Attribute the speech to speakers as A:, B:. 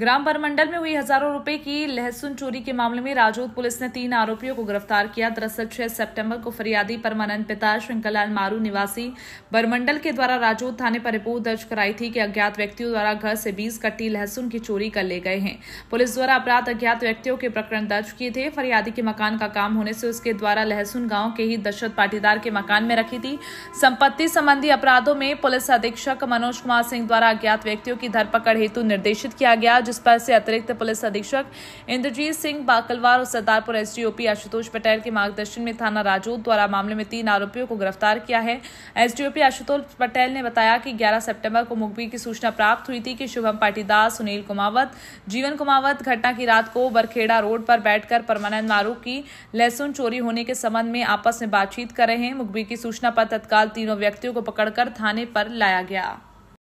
A: ग्राम परमंडल में हुई हज़ारों रुपए की लहसुन चोरी के मामले में राजौद पुलिस ने तीन आरोपियों को गिरफ़्तार किया। दरअसल 6 सितंबर को फरियादी परमानंद पिता शंकरलाल मारू निवासी बरमंडल के द्वारा राजौद थाने पर रिपोर्ट दर्ज कराई थी कि अज्ञात व्यक्तियों द्वारा घर से 20 कट्टी लहसुन की चोरी कर ले गए हैं। पुलिस द्वारा अपराध अज्ञात व्यक्तियों के प्रकरण दर्ज किए थे। फरियादी के मकान का काम होने से उसके द्वारा लहसुन गाँव के ही दशरथ पाटीदार के मकान में रखी थी। संपत्ति संबंधी अपराधों में पुलिस अधीक्षक मनोज कुमार सिंह द्वारा अज्ञात व्यक्तियों की धरपकड़ हेतु निर्देशित किया गया जिस पर से अतिरिक्त पुलिस अधीक्षक इंद्रजीत सिंह बाकलवार और सरदारपुर एसडीओपी आशुतोष पटेल के मार्गदर्शन में थाना राजौद द्वारा मामले में तीन आरोपियों को गिरफ़्तार किया है। एसडीओपी आशुतोष पटेल ने बताया कि 11 सितंबर को मुखबिर की सूचना प्राप्त हुई थी कि शुभम पाटीदास सुनील कुमावत, जीवन कुमावत घटना की रात को बरखेड़ा रोड पर बैठकर परमानंद मारू की लहसुन चोरी होने के संबंध में आपस में बातचीत कर रहे हैं। मुखबिर की सूचना पर तत्काल तीनों व्यक्तियों को पकड़कर थाने पर लाया गया।